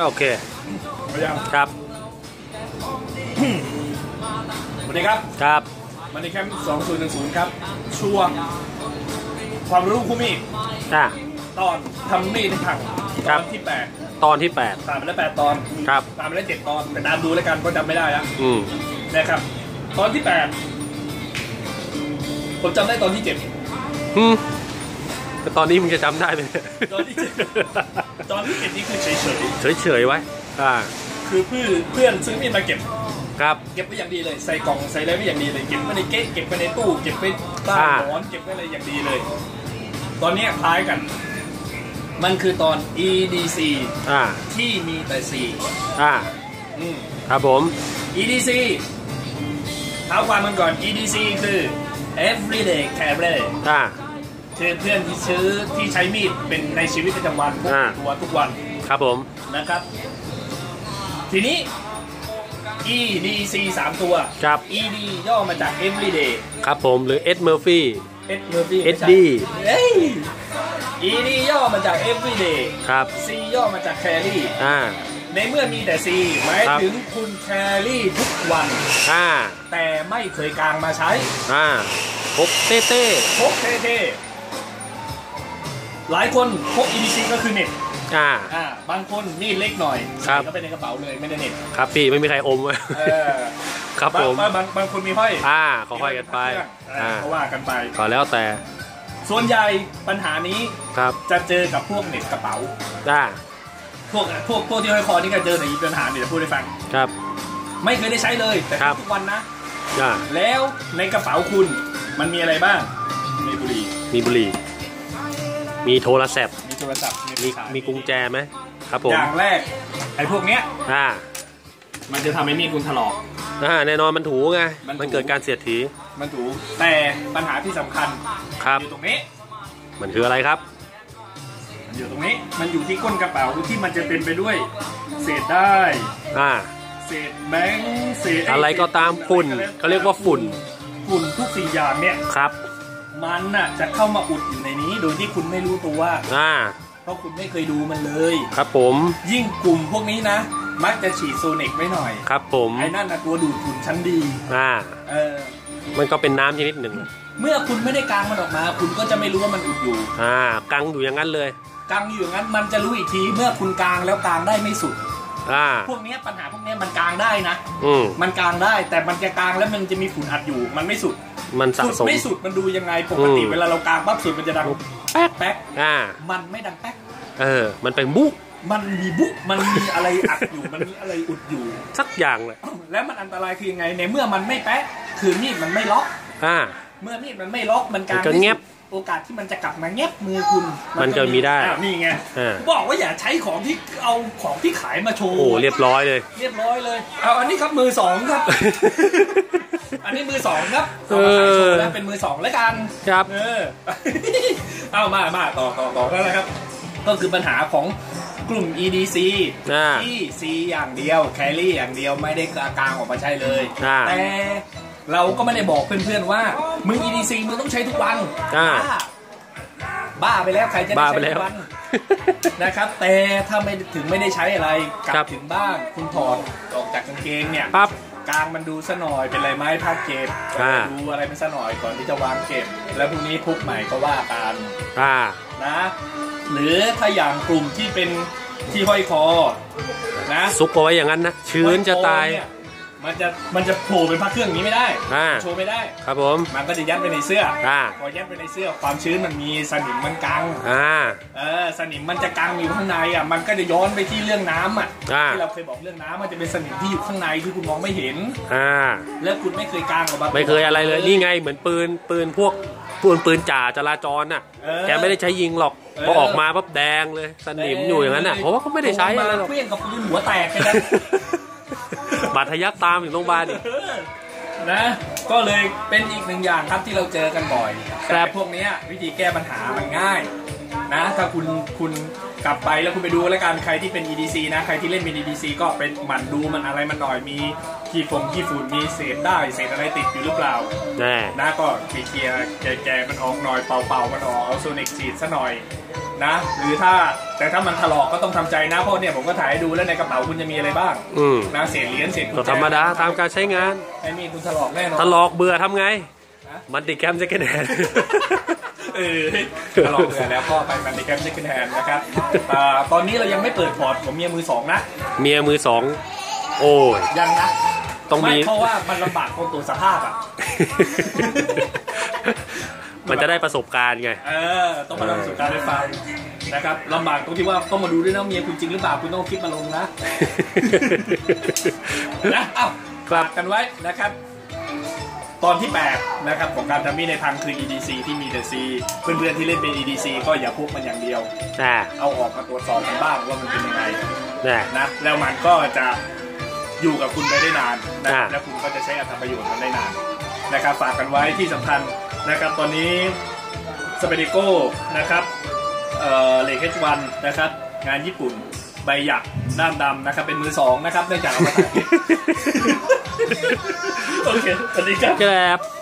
โอเคพยายามครับ สวัสดีครับ ครับ มันในแคมป์2010 ครับช่วงความรู้คู่มีดอะ ตอนทำมีดให้พังคตรัอบ นที่ตอนที่ 8 ตามไปแล้ว8ตอน8ครับ ตามไปแล้ว7ตอน แต่ตามดูแล้วกันเพราะจำไม่ได้แล้วอืม นะครับ ตอนที่8ผมจำได้ตอนที่7อืมแต่ตอนนี้มึงจะจำได้ไหมตอนที่เจ็ดตอนที่7นี่คือเฉยเฉยๆไว้ อ่าๆคือเพื่อนเพื่อนซื้อมีดมาเก็บ ครับ เก็บไว้อย่างดีเลย ใส่กล่องใส่อะไรไว้อย่างดีเลย เก็บไว้ในเก๊ะเก็บไว้ในตู้ เก็บไว้ใต้อ่าหมอน เก็บไว้อะไรอย่างดีเลย ตอนเนี้ยคล้ายกัน มันคือตอน EDC อ่า ที่มีแต่ C อ่า อืมครับผม EDC เท้าความมันก่อน EDC คือ everyday carry อ่า คือเพื่อนที่ซื้อที่ใช้มีดเป็นในชีวิตประจำวันพกอ่าตัวทุกวันครับผม นะครับ ทีนี้ EDC 3ตัว ครับ ED ย่อมาจาก everyday ครับผมหรือเอ็ดเมอร์ฟี่ S Murphy ไม่ใช่ SD เอ้ย ED ย่อมาจาก everyday ครับ C ย่อมาจาก carry อ่า ในเมื่อมีแต่ C หมายครับ ถึงคุณ carry ทุกวัน อ่า แต่ไม่เคยกางมาใช้อ่าพกเต้เต้พกเท่ๆ หลายคนพก EDC ก็คือเน็ตอ่า อ่าบางคนมีดเล็กหน่อยครับใส่เข้าไปในกระเป๋าเลยไม่ได้เน็ตครับพี่ไม่มีใครอมไว้เออครับบางผม บางบางบางคนมีห้อยอ่าเขาค่อยกันไปอ่าอ่าก็ว่ากันไปก็แล้วแต่ส่วนใหญ่ปัญหานี้ครับจะเจอกับพวกเน็ตกระเป๋า อ่าพวกพวกพวกที่ห้อยคอนี่ก็เจอในปัญหาเดี๋ยวจะพูดให้ฟัง ครับ ไม่เคยได้ใช้เลยแต่ครับ ทุกวันนะ อ่าแล้วในกระเป๋าคุณมันมีอะไรบ้างมีบุหรี่มีบุหรี่ มีโทรศัพท์มีโทรศัพท์มีสายมีกุญแจไหมครับผมอย่างแรกไอ้พวกเนี้ยอ่ามันจะทำให้มีดคุณถลอกอ่าแน่นอนมันถูไงมันถูมันเกิดการเสียดถีมันถูกแต่ปัญหาที่สำคัญครับอยู่ตรงนี้ มันคืออะไรครับมันอยู่ตรงนี้มันอยู่ที่ก้นกระเป๋าที่มันจะเป็นไปด้วย เศษได้อ่าเศษแบงค์เศษอะไรก็ตามฝุ่นเขาเรียกว่าฝุ่น ฝุ่นทุกสิ่งอย่างเนี่ยครับ มันน่ะจะเข้ามาอุดอยู่ในนี้ โดยที่คุณไม่รู้ตัวอ่าเพราะคุณไม่เคยดูมันเลย ครับผม ยิ่งกลุ่มพวกนี้นะ มักจะฉีดโซนิกไว้หน่อย ครับผม ไอ้นั่นนะตัวดูดฝุ่นชั้นดีอ่าเออมันก็เป็นน้ำชนิดหนึ่ง เมื่อคุณไม่ได้กางมันออกมา คุณก็จะไม่รู้ว่ามันอุดอยู่อ่ากังอยู่อย่างนั้นเลยกางอยู่อย่างนั้นมันจะรู้อีกทีเมื่อคุณกางแล้วกางได้ไม่สุดอ่าพวกเนี้ยปัญหาพวกเนี้ยมันกางได้นะ อืมมันกางได้แต่มันจะกางแล้วมันจะมีฝุ่นอัดอยู่มันไม่สุด มันสะสุดสม ไม่สุดมันดูยังไงปกติอืม เวลาเรากางปั๊บสุดมันจะดังแป๊กแป๊กอ่า มันไม่ดังแป๊กเออ มันเป็นบุ๊กมันมีบุมันมีอะไรอัดอยู่มันมีอะไรอุดอยู่ สักอย่างเลยแล้วมันอันตรายคือยังไงในเมื่อมันไม่แป๊กคือมีดมันไม่ล็อก อ่า เมื่อมีดมันไม่ล็อกมันกางมันก็ไม่สุดแงบโอกาสที่มันจะกลับมาแงบมือคุณมันก็มีได้อ้าวนี่ไงอ่าบอกว่าอย่าใช้ของที่เอาของที่ขายมาโชว์โอ้เรียบร้อยเลย เรียบร้อยเลยเอาอันนี้ครับมือสองครับ อันนี้มือสองครับเอเอาอมาขายโชว์แล้วเป็นมือสองแล้วกันครับเออเอามามาต่อต่อต่อแล้วนะครับ ก็คือปัญหาของกลุ่ม EDC อ่าที่ C อย่างเดียว carry อย่างเดียวไม่ได้กลางออกมาใช้เลยอ่าแต่ เราก็ไม่ได้บอกเพื่อนๆว่า มึง EDC มึงต้องใช้ทุกวันอ่า บ้าบ้าไปแล้วใครจะได้บ้าใช้ไปแล้วทุกวันนะครับ แต่ถ้าไม่ถึงไม่ได้ใช้อะไรกลัครับ บถึงบ้านคุณถอดออกจากกางเกงเนี่ยปั๊บ กลางมันดูซะหน่อยเป็นไรไหมผ้าเก็บอ่า ดูอะไรมันซะหน่อยก่อนที่จะวางเก็บ แล้วพรุ่งนี้พุกใหม่ก็ว่ากัน อ่า นะหรือถ้าอย่างกลุ่มที่เป็นที่ห้อยคอนะซุกเอาไว้อย่างนั้นนะชื้นจะตาย ห้อคอเนี่ย มันจะมันจะโผล่เป็นผ้าเครื่องอย่างนี้ไม่ได้อ่า โชว์ไม่ได้ ครับผม มันก็จะยัดไปในเสื้ออ่า พอยัดไปในเสื้อความชื้นมันมีสนิมมันกัง อ่า เออสนิมมันจะกังอยู่ข้างในอะมันก็จะย้อนไปที่เรื่องน้ำอะอ่า ที่เราเคยบอกเรื่องน้ำมันจะเป็นสนิมที่อยู่ข้างในที่คุณมองไม่เห็น อ่า แล้วคุณไม่เคยกางออกมา ไม่เคยอะไรเลย นี่ไงเหมือนปืน ปืนพวกปืนปืนจ่าจราจรน่ะ เออแกไม่ได้ใช้ยิงหรอก เออ พอออกมาปั๊บแดงเลย สนิมอยู่อย่างนั้นน่ะ เพราะว่าเขาไม่ได้ใช้อะไรหรอกเครื่องกับปืนหัวแตกไปแล้ว บาดทะยักตามถึงโรงพยาบาลอีก นะ ก็เลยเป็นอีกหนึ่งอย่างครับที่เราเจอกันบ่อยครัแต่บพวกเนี้ยวิธีแก้ปัญหามันง่าย นะ ถ้าคุณคุณกลับไปแล้วคุณไปดูแล้วกันใครที่เป็น EDC นะ ใครที่เล่นเป็น EDC ก็เป็นหมั่นดูมันอะไรมันหน่อยมีขี้ฟงขี้ฝุ่นมีเศษได้เศษอะไรติดอยู่หรือเปล่าแน่ นะก็เคลียร์ๆแกะๆมันออกหน่อยเป่าๆมันออกเอาโซนิกฉีดซะหน่อย นะ หรือถ้าแต่ถ้ามันถลอกก็ต้องทำใจนะเพราะเนี่ยผมก็ถ่ายให้ดูแล้วในกระเป๋าคุณจะมีอะไรบ้างอืม นะเศษเหรียญเศษกุญก็แจธรรมดาตามการใช้งาน ไอ้นี่คุณถลอกแน่นอน ถ้าหลอกเบื่อทำไง ฮะ มันติแคมจะแค่แนนเออถลอกเบื่อแล้วก็ไปมันในแคมป์เซ็กแฮนด์นะครับอ่าตอนนี้เรายังไม่เปิดพอร์ตของเมียมือสองนะเมียมือสอง โอ้ย ยังนะต้องมี ไม่เพราะว่ามันลำบากตรงตัวสภาพอะ มันจะได้ประสบการณ์ไง เออ ต้องมาทำประสบการณ์ให้ฟังนะครับลำบากตรงที่ว่าต้องมาดูด้วยนะเมียคุณจริงหรือเปล่าคุณต้องเอาคลิปมาลงนะนะเอ้าครับฝากกันไว้นะครับ ตอนที่8นะครับของการทำมีในทางคือ EDC ที่มีแต่ C เพื่อนๆที่เล่นเป็น EDC ก็อย่าพกมันอย่างเดียวน่ะเอาออกมาตรวจสอบกันบ้างว่ามันเป็นยังไงน่ะนะแล้วมันก็จะอยู่กับคุณไปได้นานนะอ่าแล้วคุณก็จะใช้อัตประโยชน์มันได้นานนะครับฝากกันไว้ที่สำคัญ นะครับตอนนี้สเปเดโก้นะครับเอ่อเลเคชวันนะครับ งานญี่ปุ่นใบหยักด้านดำนะครับ เป็นมือสองนะครับเนื่องจากเอามาถ่าย โอเคสวัสดีครับครับ